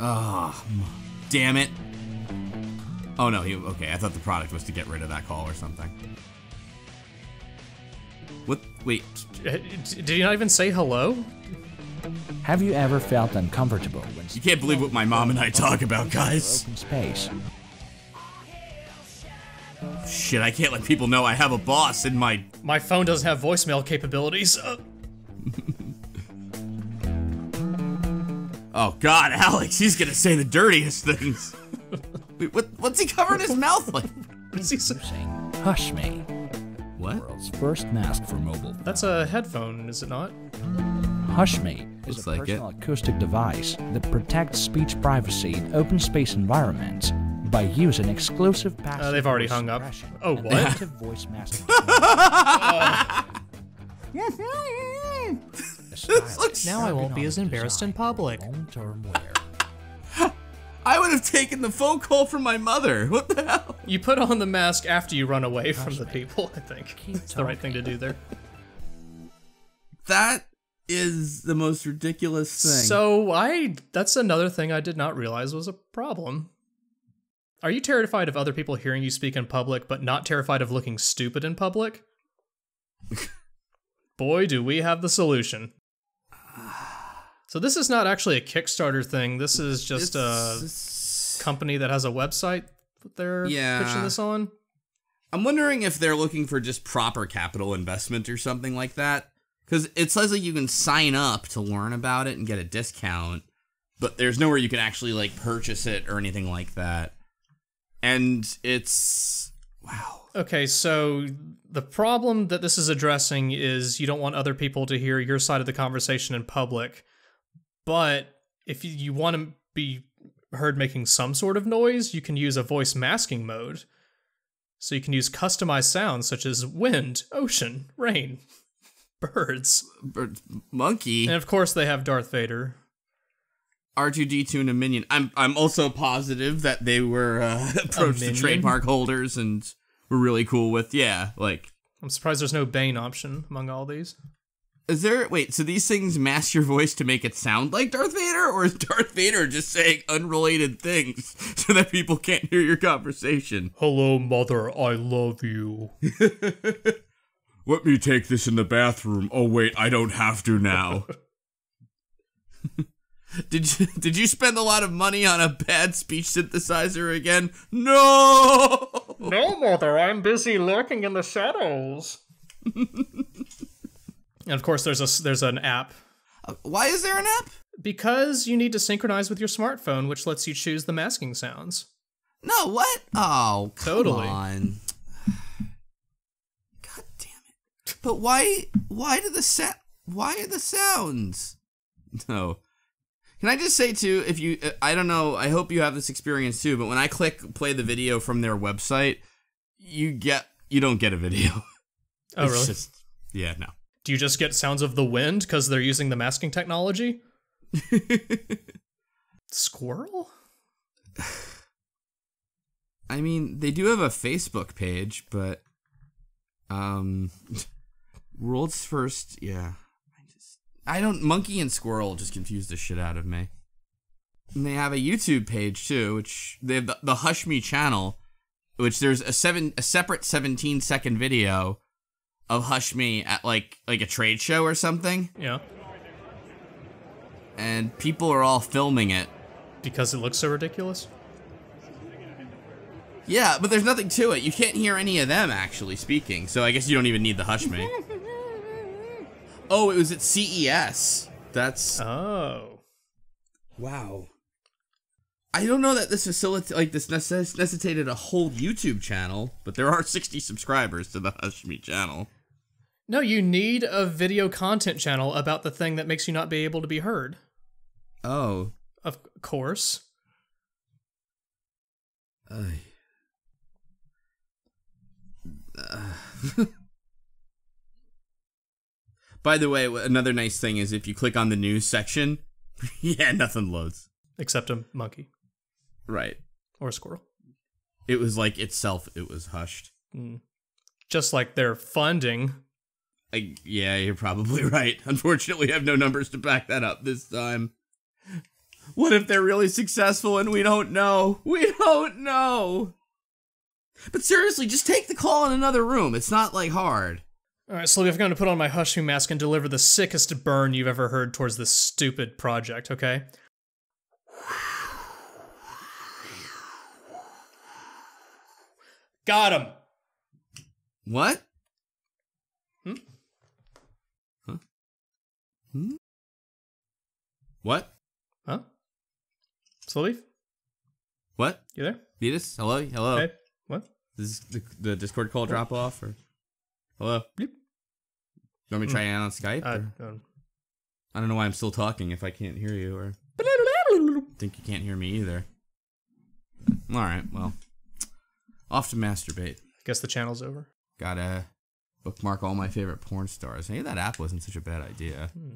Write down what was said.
Oh, damn it. Oh no, you okay, I thought the product was to get rid of that call or something. What wait, Uh, Did you not even say hello? Have you ever felt uncomfortable when you can't believe what my mom and I talk about, guys. open space? Shit, I can't let people know I have a boss in my My phone doesn't have voicemail capabilities. Oh god, Alex, he's gonna say the dirtiest things. Wait, what what's he covering his mouth like? what is he say? Saying, Hush Me, What? world's first mask for mobile. That's a headphone, is it not? Hush Me is Looks a like personal acoustic device that protects speech privacy in open space environments by using exclusive passive Uh, they've already hung up. Oh, what? active voice masking technology. The stylish Now I won't be as embarrassed in public. I would have taken the phone call from my mother. What the hell? You put on the mask after you run away from the people, I think. Keep It's the right thing to do there. That is the most ridiculous thing. So I that's another thing I did not realize was a problem. Are you terrified of other people hearing you speak in public but not terrified of looking stupid in public? Boy, do we have the solution. So this is not actually a Kickstarter thing. This is just a It's- company that has a website that they're Yeah. pitching this on. I'm wondering if they're looking for just proper capital investment or something like that. Because it says like you can sign up to learn about it and get a discount, but there's nowhere you can actually like purchase it or anything like that. And it's wow. Okay, so the problem that this is addressing is you don't want other people to hear your side of the conversation in public. But if you, you want to be heard making some sort of noise, you can use a voice masking mode. So you can use customized sounds such as wind, ocean, rain, birds. But monkey, And of course, they have Darth Vader. R2D2 and a minion. I'm I'm also positive that they were uh, approached the trademark holders and were really cool with yeah, like I'm surprised there's no Bane option among all these. Is there wait? So these things mask your voice to make it sound like Darth Vader, or is Darth Vader just saying unrelated things so that people can't hear your conversation? Hello, mother, I love you. Let me take this in the bathroom. Oh wait, I don't have to now. did you did you spend a lot of money on a bad speech synthesizer again? No. No, mother, I'm busy lurking in the shadows. And of course, there's a there's an app Why is there an app? because you need to synchronize with your smartphone, which lets you choose the masking sounds. No, what? Oh, come Totally. on. God damn it. But why why do the sa- why are the sounds? No. Can I just say too if you uh, I don't know, I hope you have this experience too, but when I click play the video from their website, you get you don't get a video. Oh, It's really? just- yeah, no. Do you just get sounds of the wind because they're using the masking technology? Squirrel? I mean, they do have a Facebook page, but um world's first, yeah. I just I don't monkey and squirrel just confuse the shit out of me. And they have a YouTube page too, which they have the, the Hush Me channel, which there's a seven a separate 17 second video of Hush Me at like like a trade show or something, Yeah. and people are all filming it. Because it looks so ridiculous? Yeah, but there's nothing to it. You can't hear any of them actually speaking, so I guess you don't even need the hush me. oh, it was at CES. That's Oh. wow. I don't know that this facility like this necess- necessitated a whole YouTube channel, but there are 60 subscribers to the Hush Me channel. No, you need a video content channel about the thing that makes you not be able to be heard. Oh. Of course. Uh. By the way, another nice thing is if you click on the news section, yeah, nothing loads. Except a monkey Right. or a squirrel. It was like itself, it was hushed. Mm. Just like their funding. I, yeah, you're probably right. Unfortunately, I have no numbers to back that up this time. What if they're really successful and we don't know? We don't know. But seriously, just take the call in another room. It's not like hard. All right, Slippy, I'm going to put on my Hush Me mask and deliver the sickest burn you've ever heard towards this stupid project, okay? Got him. What? Hmm? Huh? Hmm? What? Huh? Slippy, What? you there? Betus? Hello? Hello? Hey, what? Is the, the Discord call drop off or? Hello? Yep. You want me to try it on Skype? Uh, um, I don't know why I'm still talking if I can't hear you or I think you can't hear me either. All right, well, off to masturbate. guess the channel's over. Gotta bookmark all my favorite porn stars. Maybe that app wasn't such a bad idea. Hmm.